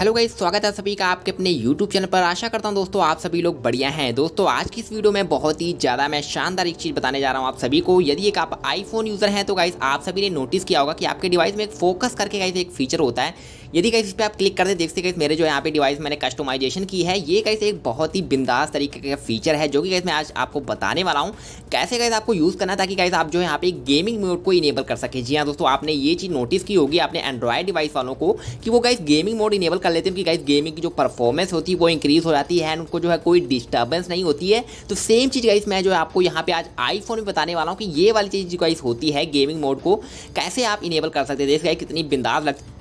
Hello guys, स्वागत है सभी का आपके अपने यूट्यूब चैनल पर। आशा करता हूँ दोस्तों आप सभी लोग बढ़िया हैं। दोस्तों, आज की इस वीडियो में बहुत ही ज़्यादा मैं शानदार एक चीज़ बताने जा रहा हूँ आप सभी को। यदि एक आप आईफोन यूज़र हैं तो गाइस आप सभी ने नोटिस किया होगा कि आपके डिवाइस में एक फोकस करके गाइस एक फीचर होता है। यदि गाइस इस पर आप क्लिक करते देख सकते मेरे जो यहाँ पे डिवाइस मैंने कस्टमाइजेशन की है, ये गाइस एक बहुत ही बिंदास तरीके का फीचर है, जो कि गाइस मैं आज आपको बताने वाला हूँ। कैसे गाइस आपको यूज़ करना ताकि गाइस आप जो यहाँ पे गेमिंग मोड को इनेबल कर सके। जी हाँ दोस्तों, आपने ये चीज़ नोटिस की होगी, आपने एंड्रॉयड डिवाइस वालों को, कि वो गाइस गेमिंग मोड इनेबल कर लेते हैं कि गाइस गेमिंग की जो परफॉर्मेंस होती है, वो इंक्रीज हो जाती है एंड उनको जो है कोई डिस्टर्बेंस नहीं होती है। तो सेम चीज़ गाइस मैं जो है आपको यहाँ पे आज आईफोन में बताने वाला हूँ कि ये वाली चीज़ गाइस होती है गेमिंग मोड को। कैसे आप इनेबल कर सकते हैं? देख कितनी बिंदास लगती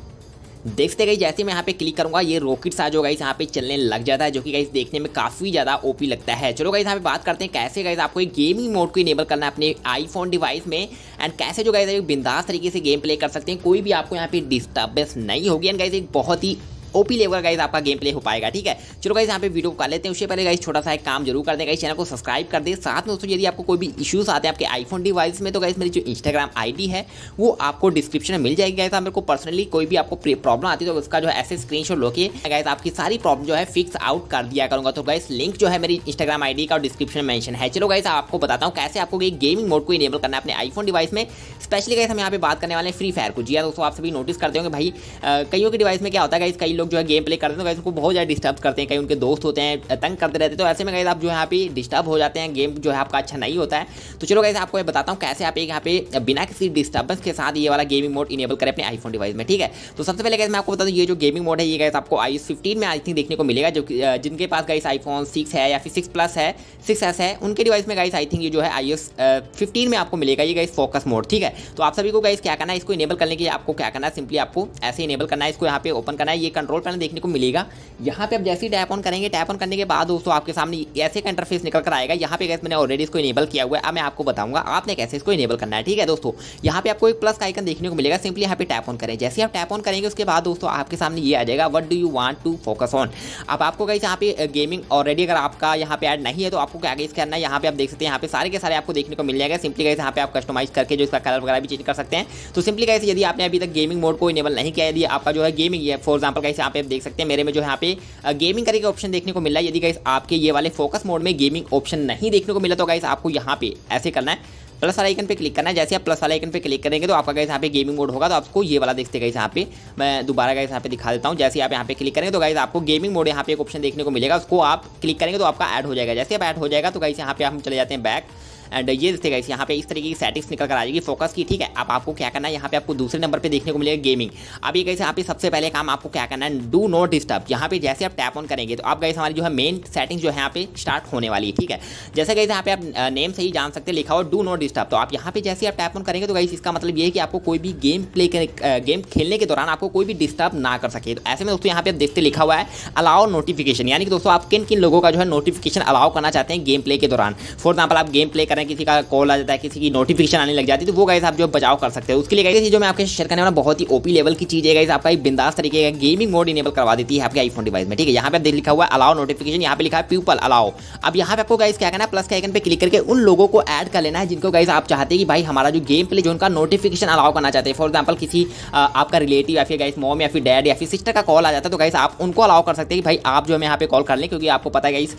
देखते गई जैसे मैं यहाँ पे क्लिक करूँगा, ये रॉकेट सा जो गाइस यहाँ पे चलने लग जाता है, जो कि गाइस देखने में काफ़ी ज़्यादा ओपी लगता है। चलो गाइस यहाँ पे बात करते हैं कैसे गाइस आपको एक गेमिंग मोड को इनेबल करना है अपने आईफोन डिवाइस में एंड कैसे जो गाइस बिंदास तरीके से गेम प्ले कर सकते हैं। कोई भी आपको यहाँ पे डिस्टर्बेंस नहीं होगी एंड गाइस एक बहुत ही ओपी लेवल गाइज़ आपका गेम प्ले हो पाएगा, ठीक है? चलो गाइज़ यहाँ पे वीडियो कर लेते हैं उससे पहले गाइज़ छोटा सा एक काम ज़रूर कर दें गाइज़ चैनल को सब्सक्राइब कर दे। साथ में दोस्तों, यदि आपको कोई भी इश्यूज़ आते हैं आपके आईफोन डिवाइस में तो गाइज़ मेरी जो इंस्टाग्राम आईडी है, वो आपको डिस्क्रिप्शन में मिल जाएगी गाइज़ मेरे को पर्सनली कोई भी आपको प्रॉब्लम आती है तो उसका जो है ऐसे स्क्रीन शॉट लोके गाइज़ आपकी सारी प्रॉब्लम जो है फिक्स आउट कर दिया करूँगा। तो गाइज़ लिंक जो है मेरी इंस्टाग्राम आईडी का डिस्क्रिप्शन मेंशन है। चलो गाइज़ आपको बताता हूँ कैसे आपको गेमिंग मोड को इनेबल करना है अपने आईफोन डिवाइस में। स्पेशली गाइज़ हम यहाँ पे बात करने वाले फ्री फायर को। जी हाँ दोस्तों, आप सभी नोटिस करते होंगे, भाई कईयों के डिवाइस में क्या होता है गाइज़ कई लोग जो है गेम प्ले करते हैं तो उनको बहुत ज़्यादा डिस्टर्ब करते हैं। कहीं उनके दोस्त होते हैं, तंग करते रहते हैं। तो ऐसे में गए आप जो यहाँ पे डिस्टर्ब हो जाते हैं गेम जो है आपका अच्छा नहीं होता है। तो चलो गए आपको मैं बताता हूँ कैसे आप एक यहाँ पे बिना किसी डिस्टर्बेंस के साथ ये वाला गेमिंग मोड इनेबल करें अपने आईफोन डिवाइस में, ठीक है? तो सबसे पहले गैस मैं आपको बता दूँ ये जो गेमिंग मोड है, ये गैस आपको आई फिफ्टीन में आई थिंक देखने को मिलेगा, जो जिनके पास गाइस आईफोन सिक्स है या फिर सिक्स प्लस है सिक्स एस है, उनके डिवाइस में गाइस आई थिंक ये जो है आई एस फिफ्टीन में आपको मिलेगा ये गाइस फोकस मोड ठीक है? तो आप सभी को गाइस क्या करना है, इसको इनेबल करने के लिए आपको क्या करना है सिंपली आपको ऐसे इनेबल करना है, इसको यहाँ पे ओपन करना है, ये कंट्रोल पैनल देखने को मिलेगा। यहाँ पे आप जैसे ही टैप ऑन करेंगे टैप ऑन करने के बाद दोस्तों आपके सामने ऐसे का इंटरफेस निकल कर आएगा। यहाँ पे गैस मैंने ऑलरेडी इसको इनेबल किया हुआ है। अब मैं आपको बताऊँगा आपने कैसे इसको इनेबल करना है, ठीक है दोस्तों? यहाँ पे आपको एक प्लस का आइकन देखने को मिलेगा। सिंपली यहाँ पे टैप ऑन करें। जैसे आप टैप ऑन करेंगे, उसके बाद दोस्तों आपके सामने ये आ जाएगा what do you want to focus on अब आपको कहीं यहाँ पे गेमिंग ऑलरेडी अगर आपका यहाँ पे ऐड नहीं है तो आपको क्या आगे करना है? यहाँ पे आप देख सकते हैं, यहाँ पे सारे के सारे आपको देखने को मिल जाएगा। सिंपली कैसे यहाँ पे आप कस्टमाइज करके जो इसका कलर वगैरह भी चेंज कर सकते हैं। तो सिंपली कैसे यदि आपने अभी तक गेमिंग मोड को इनेबल नहीं किया, यदि आपका जो है गेमिंग है फॉर एग्ज़ाम्पल कैसे यहाँ पे आप देख सकते हैं, मेरे में जो यहाँ पे गेमिंग करके ऑप्शन देखने को मिला है। यदि गाइस आपके ये वाले फोकस मोड में गेमिंग ऑप्शन नहीं देखने को मिला तो गाइस आपको यहाँ पे ऐसे करना है। प्लस वाला आइकन पे क्लिक करना है। जैसे आप प्लस वाला आइकन पे क्लिक करेंगे तो आपका गाइस यहाँ पे गेमिंग मोड होगा तो आपको ये वाला देखते गए यहाँ पे। मैं दोबारा गाइस यहाँ पे दिखा देता हूँ। जैसे आप यहाँ पे क्लिक करेंगे तो गाइस आपको गेमिंग मोड यहाँ पे एक ऑप्शन देखने को मिलेगा। उसको आप क्लिक करेंगे तो आपका ऐड हो जाएगा। जैसे आप ऐड हो जाएगा तो गाइस यहाँ पे हम चले जाते हैं बैक एंड ये देखते गाइस यहाँ पे इस तरीके की सेटिंग्स निकल कर आ जाएगी फोकस की, ठीक है? अब आपको क्या करना है? यहाँ पे आपको दूसरे नंबर पे देखने को मिलेगा गेमिंग अब ये कैसे यहाँ पे सबसे पहले काम आपको क्या करना है? डू नॉट डिस्टर्ब यहाँ पे जैसे आप टैप ऑन करेंगे तो आप गए हमारी जो है मेन सेटिंग जो है यहाँ पे स्टार्ट होने वाली है, ठीक है? जैसे गए यहाँ पे आप नेम से ही जान सकते लिखा हो डू नॉट डिस्टर्ब तो आप यहाँ पे जैसे आप टैप ऑन करेंगे तो गाइस इसका मतलब ये है कि आपको कोई भी गेम प्ले गेम खेलने के दौरान आपको कोई भी डिस्टर्ब ना कर सके. तो ऐसे में दोस्तों, यहाँ पे आप देखते लिखा हुआ है अलाउ नोटिफिकेशन यानी कि दोस्तों, आप किन किन लोगों का जो है नोटिफिकेशन अलाउ करना चाहते हैं गेम प्ले के दौरान? फॉर एग्ज़ाम्पल आप गेम प्ले करें किसी का कॉल आ जाता है, किसी की नोटिफिकेशन आने लग जाती है तो वो गाइस आप जो बचाव कर सकते हैं। उसके लिए गाइस जो मैं आपके शेयर करने वाला बहुत ही ओपी लेवल की चीज़ है गाइस आपका एक बिंदास तरीके का गेमिंग मोड इनेबल करवा देती है आपके आईफोन डिवाइस में, ठीक है? यहाँ पे लिखा हुआ है अलाउ नोटिफिकेशन यहाँ पे लिखा है पीपल अलाउ अब यहाँ पे आपको गाइस क्या करना है प्लस के आइकन पे क्लिक करके उन लोगों को ऐड कर लेना है जिनको गाइस आप चाहते हैं कि भाई हमारा जो गेम प्ले जो उनका नोटिफिकेशन अलाउ करना चाहते हैं। फॉर एग्ज़ाम्पल किसी आपका रिलेटिव या फिर गाइस मॉम या फिर डैड या फिर सिस्टर का कॉल आ जाता है तो गाइस आप उनको अलाउ कर सकते हैं कि भाई आप जो है यहाँ पे कॉल कर लें, क्योंकि आपको पता है गाइस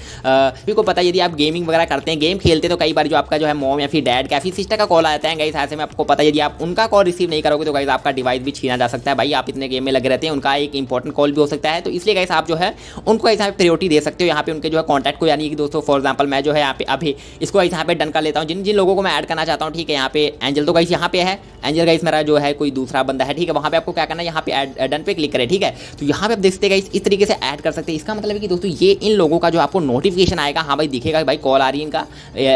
को पता है यदि आप गेमिंग वगैरह करते हैं गेम खेलते हैं तो कई बार जो आपका जो है मॉम या फिर डैड या फिर सिस्टर का कॉल आता है गाइस ऐसे में आपको पता है, यदि आप उनका कॉल रिसीव नहीं करोगे तो गाइस आपका डिवाइस भी छीना जा सकता है। भाई, आप इतने गेम में लगे रहते हैं, उनका एक इंपॉर्टेंट कॉल भी हो सकता है। तो इसलिए गाइस आप जो है, उनको ऐसा प्रियोरिटी दे सकते हो। यहाँ पे उनके जो है कॉन्टैक्ट को, यानी कि दोस्तों फॉर एग्ज़ाम्पल मैं जो है यहाँ पे अभी इसको यहाँ पे डन कर लेता हूँ। जिन जिन लोगों को मैं ऐड करना चाहता हूँ, ठीक है, यहाँ पे एंजल तो गाइस यहाँ पे है। एंजल गाइस मेरा जो है कोई दूसरा बंदा है, ठीक है, वहाँ पे आपको क्या करना है, यहाँ पे डन पे क्लिक करें, ठीक है। तो यहाँ पे आप देखते गाइस इस तरीके से ऐड कर सकते हैं। इसका मतलब है कि दोस्तों, ये इन लोगों का जो आपको नोटिफिकेशन आएगा हाँ भाई, दिखेगा, भाई कॉल आ रही है इनका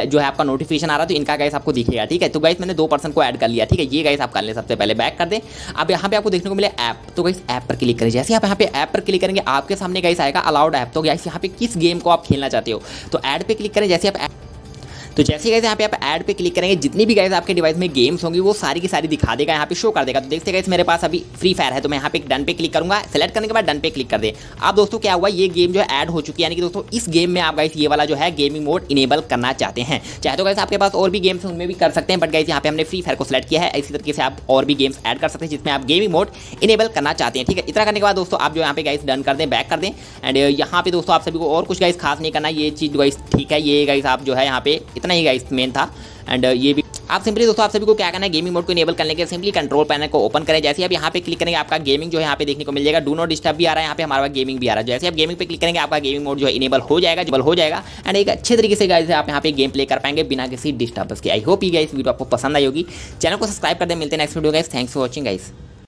जो है आपका नोटिफिकेशन आ रहा है तो इनका गाइस आपको दिखेगा ठीक है? तो गाइस मैंने दो पर्सन को ऐड कर लिया, ठीक है? ये गाइस आप कर लें, सबसे पहले बैक कर दें। अब यहाँ पे आपको देखने को मिले ऐप तो गाइस ऐप पर क्लिक करें। जैसे आप यहाँ पे ऐप पर क्लिक करेंगे, आपके सामने गाइस आएगा अलाउड ऐप तो गाइस यहाँ पे किस गेम को आप खेलना चाहते हो? तो ऐड पर क्लिक करें, जैसे आप तो जैसे गाइस यहाँ पे आप ऐड पे क्लिक करेंगे, जितनी भी गाइस आपके डिवाइस में गेम्स होंगी, वो सारी की सारी दिखा देगा, यहाँ पे शो कर देगा। तो देखते गाइस मेरे पास अभी फ्री फायर है तो मैं यहाँ पे डन पे क्लिक करूँगा। सेलेक्ट करने के बाद डन पे क्लिक कर दे। अब दोस्तों, क्या हुआ? ये गेम जो है ऐड हो चुकी है, यानी कि दोस्तों, इस गेम में आप गाइस ये वाला जो है गेमिंग मोड इनेबल करना चाहते हैं। चाहे तो गाइस आपके पास और भी गेम्स उनमें भी कर सकते हैं बट गाइस यहाँ पे हमने फ्री फायर को सिलेक्ट किया है। इसी तरीके से आप और भी गेम्स ऐड कर सकते हैं, जिसमें आप गेमिंग मोड इनेबल करना चाहते हैं, ठीक है? इतना करने के बाद दोस्तों, आप जो यहाँ पे गाइस डन कर दें बैक कर दें। एंड यहाँ पे दोस्तों, आप सभी को और कुछ गाइस खास नहीं करना। ये चीज़ गाइस ठीक है? ये गाइस आप जो है यहाँ पे इतना ही गाइस मेन था। एंड ये भी आप सिंपली दोस्तों, आप सभी को क्या करना है? गेमिंग मोड को इनेबल करने के सिंपली कंट्रोल पैनल को ओपन करें। जैसे आप यहाँ पे क्लिक करेंगे, आपका गेमिंग जो है यहाँ पे देखने को मिल जाएगा। डू नॉट डिस्टर्ब भी आ रहा है, यहाँ पे हमारा गेमिंग भी आ रहा है। जैसे आप गेमिंग पे क्लिक करेंगे, आपका गेमिंग मोड जो है इनेबल हो जाएगा जबल हो जाएगा। एंड एक अच्छे तरीके से गाइस आप यहाँ पे गेम प्ले कर पाएँगे बिना किसी डिस्टर्बेंस के। आई होप ये गाइस वीडियो आपको पसंद आई होगी। चैनल को सब्सक्राइब कर दे। मिलते हैं next video guys thanks for watching guys